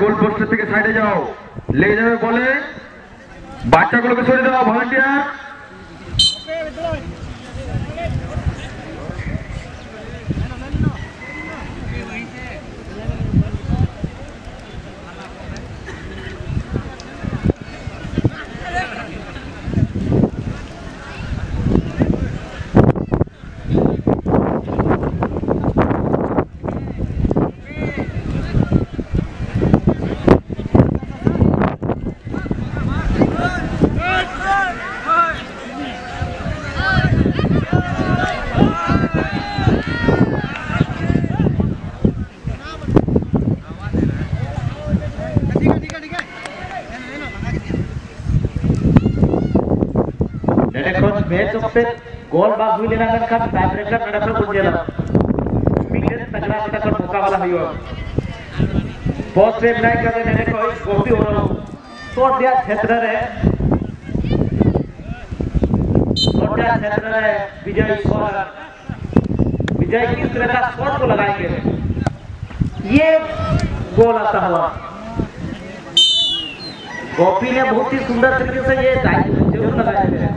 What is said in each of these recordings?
গোল পোস্টের থেকে সাইডে যাও। লেগে যাবে বলে। বাচ্চাগুলোকে সরে দাও ভলান্টিয়ার गोल बाग हुई लेना kan tie breaker नडा पर गुंजेला मिडिल तगड़ा तगड़ा मुकाबला हुआ। पोस्ट पे ब्रेक कर देने को गोपी हो रहा तोड़ दिया क्षेत्र रे तोड़ दिया क्षेत्र रे विजय स्कोर विजय किस तरह का शॉट को लगाएँगे? ये गोल आता हुआ। गोपी ने बहुत ही सुंदर तरीके से ये ज़रूर लगाया है।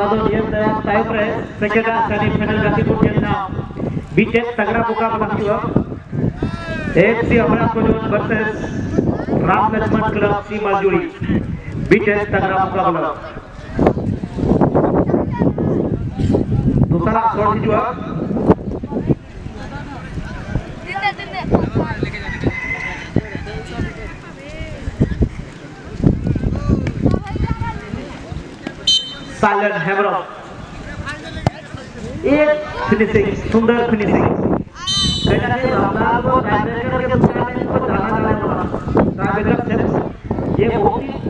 Obrigado, Diego, da sempre sekian semifinal Gatipur खेलना बीच एक तगड़ा मुकाबला हुआ FC Amrapur versus Ram Laxman club C Maljuri बीच एक तगड़ा मुकाबला दूसरा शॉट हुआ साइलेंट हैमर एक फिनिशिंग सुंदर फिनिशिंग को डायरेक्टर के सामने को जाना जाना होगा टाइब्रेकर से ये बहुत ही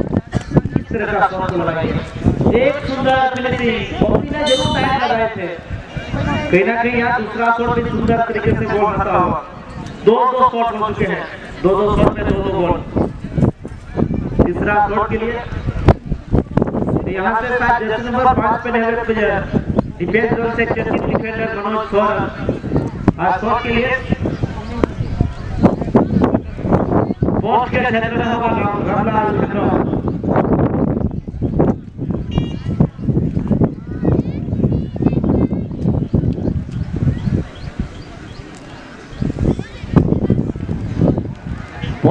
तरह का शॉट लगाइए एक सुंदर फिनिशिंग बॉबी ने ज़रूर टाइम लगाए थे कहीं ना कहीं यहाँ दूसरा शॉट भी सुंदर तरीके से गोल आता हुआ दो दो शॉट हो चुके हैं दो दो शॉट में दो दो गोल तीसरा शॉट के लिए यहाँ से शायद जर्सी नंबर पाँच पे नहीं प्लेयर डिफेंस जोन से चर्चित डिफेंडर मनोज सोरन आज शॉट के लिए पोस्ट के क्षेत्र में होगा रामलाल विक्रम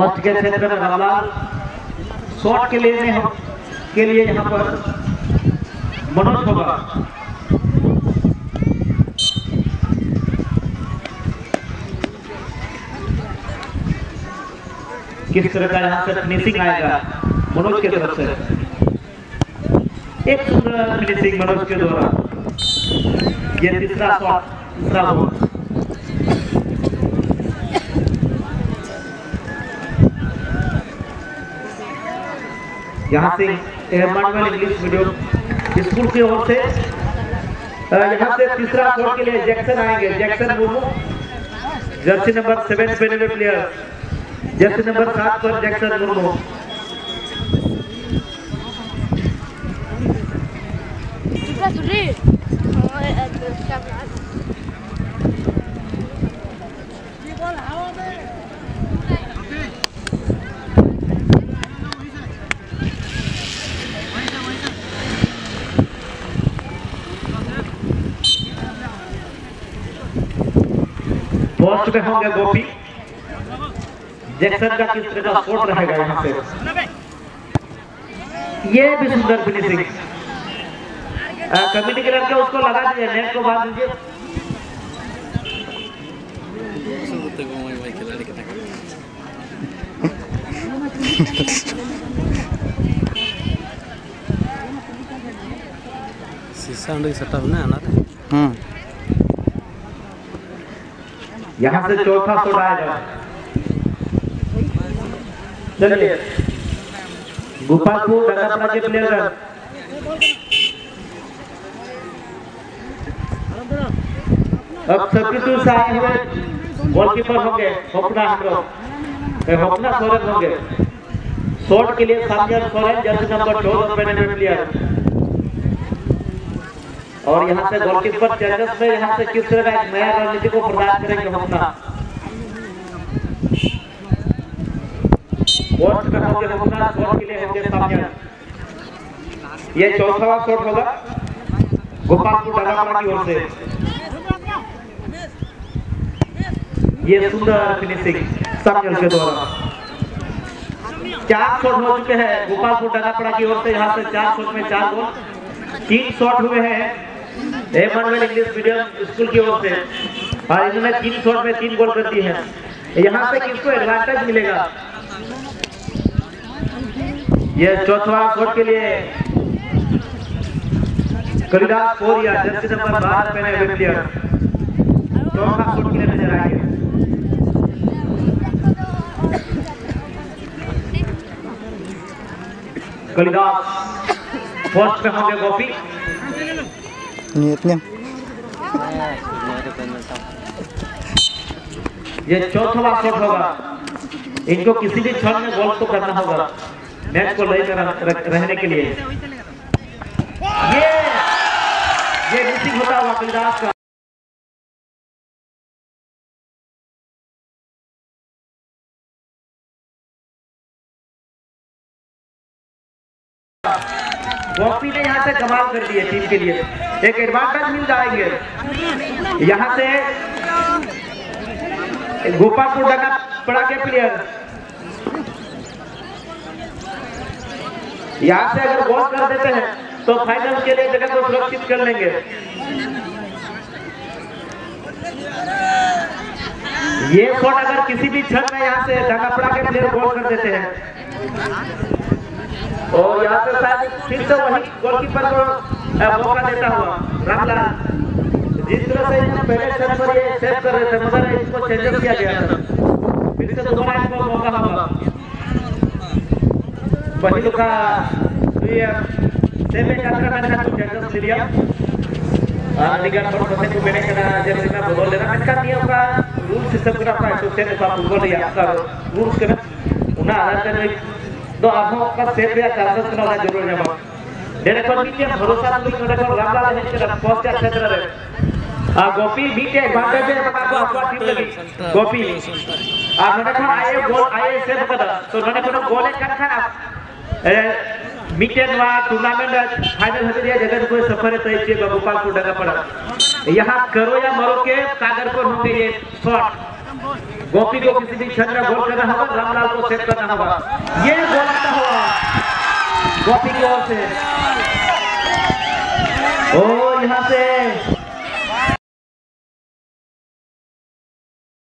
पोस्ट के क्षेत्र में रामलाल शॉट के लिए हम, के लिए यहाँ पर मनोज होगा। किस तरह का यहाँ से फिनिशिंग आएगा? मनोज की तरफ़ से। एक सुंदर फिनिशिंग मनोज के द्वारा। ये तीसरा शॉट तीसरा बॉल यहाँ से एयरमानवेल इंग्लिश मीडियम स्कूल की ओर से यहाँ से तीसरा शॉट के लिए जैक्सन आएँगे। Jackson Murmu jersey number seven पे प्लेयर जर्सी नंबर सात पर Jackson Murmu Sudah sudah. Post में होंगे गोपी। जैक्सन का किस तरह का शॉट रहेगा यहाँ से ये भी सुंदर फिनिशिंग कम्युनिटी के लड़के उसको लगा दीजिए नेट को बाँध दीजिए। शीशा उंडे सेटअप ना? आना हम्म। यहाँ से चौथा शॉट आएगा चलिए। गोपालपुर के प्लेयर अब सब्सिट्यूट से आए हुए गोलकीपर होंगे होपना हम लोग होपना सोरेन होंगे। शॉट के लिए सामने सोरेन जर्सी नंबर चौदह पहने हुए प्लेयर और यहाँ से गोलकीपर चेंजेस में यहाँ से किस तरह का एक नया रणनीति को प्रदान करेंगे होपना पोस्ट में होंगे होपना शॉट के लिए होंगे सामने ये चौथा शॉट होगा गोपालपुर डगापड़ा की ओर से। ये सुंदर फिनिशिंग सामने के द्वारा। चार शॉट हो चुके हैं गोपालपुर डगापड़ा की ओर से यहाँ से चार शॉट में चार गोल तीन शॉट हुए हैं। एमनवेल इंग्लिश मीडियम स्कूल की ओर से और इन्होंने तीन शॉट में तीन गोल कर दिए हैं। यहाँ से किसको एडवांटेज मिलेगा? ये चौथा शॉट के लिए कलिदास कोरिया, जर्सी नंबर बारह पहने हुए प्लेयर चौथा शॉट के लिए नज़र आएँगे कलिदास फ़र्स्ट में होंगे गोपी। Niatnya ये चौथा शॉट होगा। इनको किसी भी क्षण में गोल तो करना होगा। मैच को रह- रहने के लिए। ये ये मिसिंग होता हुआ कलिदास का गोपी ने यहाँ से कमाल कर दिए टीम के लिए। एक एडवांटेज मिल जाएँगे। यहाँ से गोपालपुर डगा पड़ा के प्लेयर यहाँ से अगर गोल कर देते हैं तो फाइनल के लिए जगह को सुरक्षित कर लेंगे। ये शॉट अगर किसी भी क्षण में यहाँ से डगापड़ा के प्लेयर गोल कर देते हैं। और यहाँ से शायद फिर से वही गोलकीपर को मौका देता हुआ रामलाल जिस तरह से इन्होंने पहले सेट पर सेट कर रहे थे मगर इसको चेंजअप किया गया था फिर से दोबारा इसको मौका होगा पहलू का सेमी छात्र मैंने कुछ चेंजअप ले लिया निगम पर पसंद को मैंने कहा जैसे मैं बोल लेना अच्छा नियम का रूल सिस्टम का अपना एसोसिएशन का फुटबॉल या आपका रूल करना उन्हें आदत है तो आप का सेफ या चार्जेस करना जरूर है डेरे नीचे भरोसा नहीं करे को रामलाल है के पोस्ट या क्षेत्र रे आ गोपी बीटे बांटे पे पता को आपका टीम लगी गोपी आ नने को आए गोल आए सेव कर तो नने को गोल एक कर खाना मीटेन वा टूर्नामेंट फाइनल होते दिया जगत को सफ़र तय छे गोपाल को डगा पड़ा यहाँ करो या मरो के कागर पर होंगे ये शॉट गोपी को किसी भी क्षण में गोल करना होगा रामलाल को सेव करना होगा ये गोल आता हुआ गोपी की ओर से ओ यहाँ से